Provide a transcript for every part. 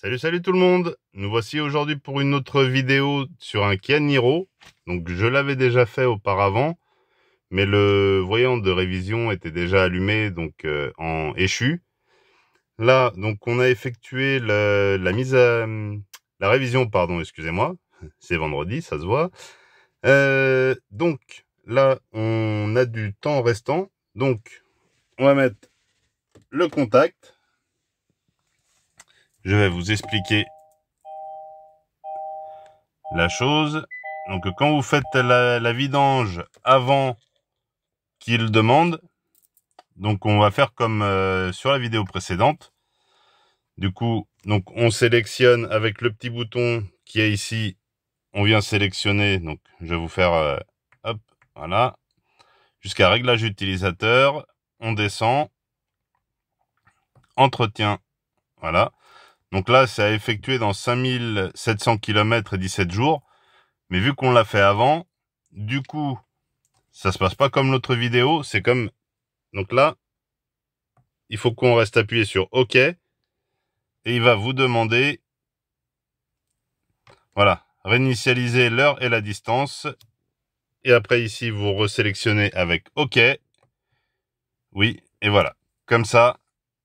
Salut salut tout le monde Nous voici aujourd'hui pour une autre vidéo sur un Kia Niro. Donc je l'avais déjà fait auparavant, mais le voyant de révision était déjà allumé donc euh, en échu. Là, donc on a effectué la, mise à la révision, pardon, excusez-moi. C'est vendredi, ça se voit. Euh, donc là, on a du temps restant. Donc on va mettre le contact je vais vous expliquer la chose. Donc quand vous faites la, vidange avant qu'il demande, donc on va faire comme euh, sur la vidéo précédente. Du coup, on sélectionne avec le petit bouton qui est ici. On vient sélectionner. Donc je vais vous faire euh, hop, voilà, jusqu'à réglage utilisateur. On descend, entretien, voilà. Donc là, c'est à effectuer dans 5700 km et 17 jours. Mais vu qu'on l'a fait avant, du coup, ça se passe pas comme l'autre vidéo. C'est comme... Donc là, il faut qu'on reste appuyé sur OK. Et il va vous demander... Voilà, réinitialiser l'heure et la distance. Et après ici, vous resélectionnez avec OK. Oui, et voilà. Comme ça,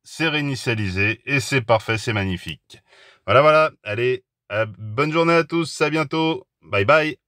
c'est réinitialisé et c'est parfait, c'est magnifique. Voilà, voilà. Allez, bonne journée à tous, à bientôt. Bye bye.